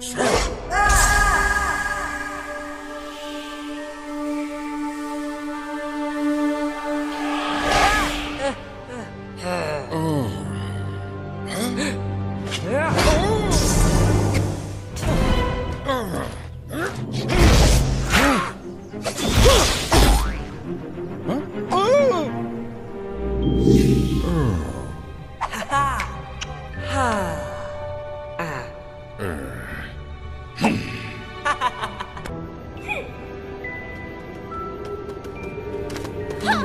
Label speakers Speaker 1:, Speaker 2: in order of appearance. Speaker 1: Ha! Ha!
Speaker 2: Ah. Uh. Ah!